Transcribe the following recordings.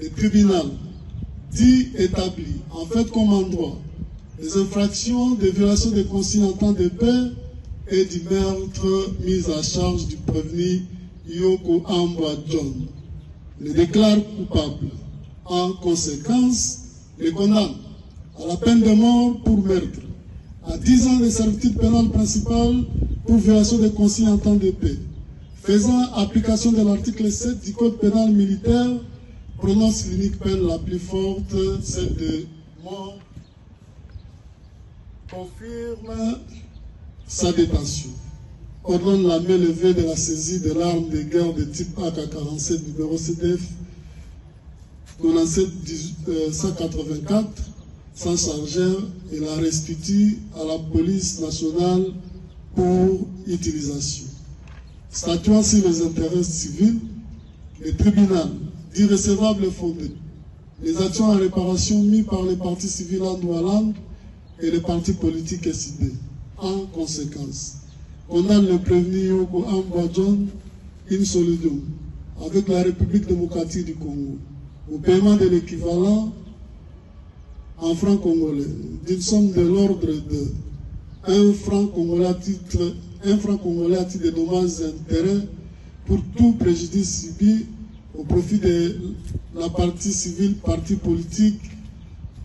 le tribunal dit établi en fait comme en droit les infractions de violation des consignes en temps de paix et du meurtre mis à charge du prévenu Yoko Ambwa John. Le déclare coupable. En conséquence, le condamne à la peine de mort pour meurtre, à 10 ans de servitude pénale principale pour violation des consignes en temps de paix, faisant application de l'article 7 du Code pénal militaire, prononce l'unique peine la plus forte, celle de mort, confirme sa détention, ordonne la main levée de la saisie de l'arme de guerre de type AK-47 numéro CDF 97-184 sans chargeur et la restitue à la police nationale pour utilisation. Statuant sur les intérêts civils, le tribunal dit recevable fondé les actions en réparation mises par les partis civils en Doualand et les partis politiques SID. En conséquence, condamne le prévenu Yoko Ambadjon in solidum avec la République démocratique du Congo au paiement de l'équivalent en francs congolais d'une somme de l'ordre de 1 franc congolais à titre, 1 franc congolais à titre de dommages et intérêts pour tout préjudice subi au profit de la partie civile, parti politique,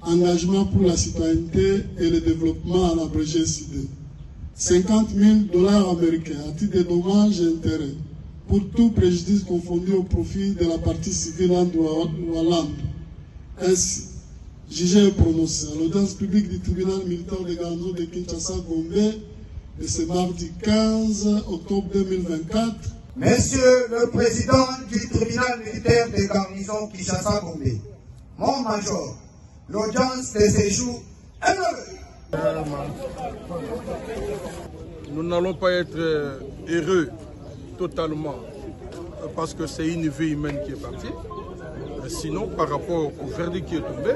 engagement pour la citoyenneté et le développement en abrégé CID. 50 000 dollars américains à titre de dommages et intérêts pour tout préjudice confondu au profit de la partie civile en Doualand. Ainsi, jugé et prononcé à l'audience publique du tribunal militaire de garnison de Kinshasa-Gombe de ce mardi 15 octobre 2024. Monsieur le Président du tribunal militaire de garnison Kinshasa-Gombe, mon major, l'audience de séjour est levée. Nous n'allons pas être heureux totalement parce que c'est une vie humaine qui est partie. Sinon, par rapport au verdict qui est tombé,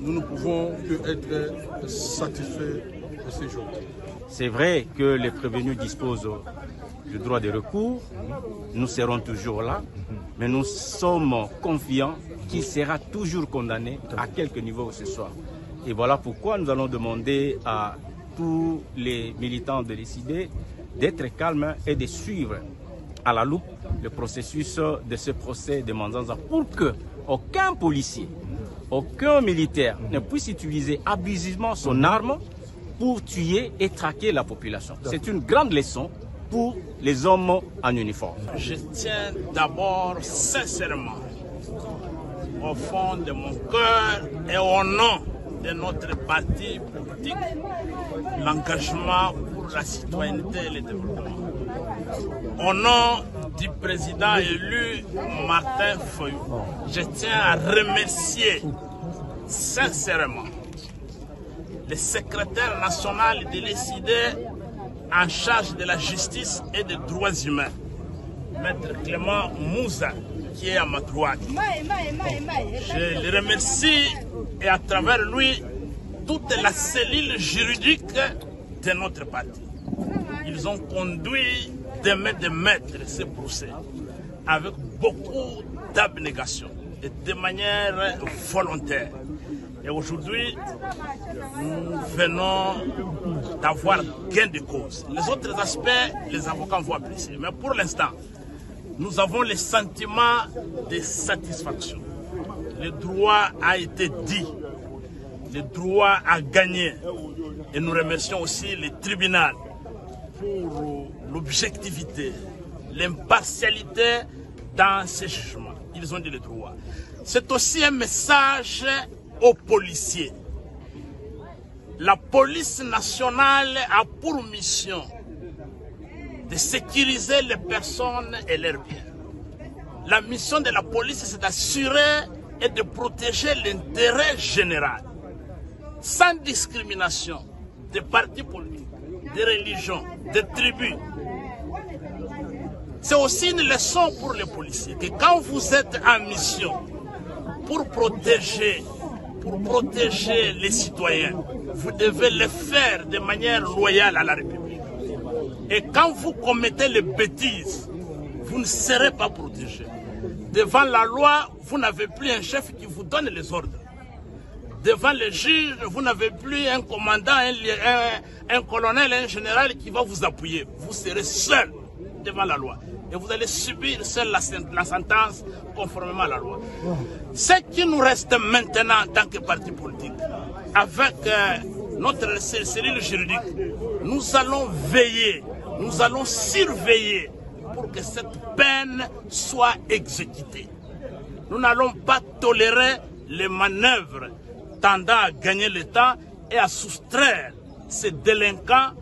nous ne pouvons que être satisfaits de ces jours. C'est vrai que les prévenus disposent du droit de recours. Nous serons toujours là, mais nous sommes confiants qu'il sera toujours condamné à quelque niveau que ce soit. Et voilà pourquoi nous allons demander à tous les militants de décider d'être calmes et de suivre à la loupe le processus de ce procès de Manzanza pour que aucun policier, aucun militaire ne puisse utiliser abusivement son arme pour tuer et traquer la population. C'est une grande leçon les hommes en uniforme. Je tiens d'abord sincèrement au fond de mon cœur et au nom de notre parti politique l'engagement pour la citoyenneté et le développement. Au nom du président élu Martin Foyou, je tiens à remercier sincèrement le secrétaire national de l'ECD en charge de la justice et des droits humains, Maître Clément Moussa, qui est à ma droite. Je le remercie et à travers lui toute la cellule juridique de notre parti. Ils ont conduit de main de maître ce procès avec beaucoup d'abnégation et de manière volontaire. Et aujourd'hui, nous venons d'avoir gain de cause. Les autres aspects, les avocats vont apprécier. Mais pour l'instant, nous avons le sentiment de satisfaction. Le droit a été dit. Le droit a gagné. Et nous remercions aussi le tribunal pour l'objectivité, l'impartialité dans ces jugements. Ils ont dit le droit. C'est aussi un message aux policiers. La police nationale a pour mission de sécuriser les personnes et leurs biens. La mission de la police, c'est d'assurer et de protéger l'intérêt général, sans discrimination des partis politiques, des religions, des tribus. C'est aussi une leçon pour les policiers que quand vous êtes en mission pour protéger, pour protéger les citoyens, vous devez le faire de manière loyale à la République. Et quand vous commettez les bêtises, vous ne serez pas protégé. Devant la loi, vous n'avez plus un chef qui vous donne les ordres. Devant les juges, vous n'avez plus un commandant, un, un, un, colonel, un général qui va vous appuyer. Vous serez seul devant la loi. Et vous allez subir seul la, la sentence conformément à la loi. Ce qui nous reste maintenant en tant que parti politique, avec euh, notre cellule juridique, nous allons veiller, nous allons surveiller pour que cette peine soit exécutée. Nous n'allons pas tolérer les manœuvres tendant à gagner le temps et à soustraire ces délinquants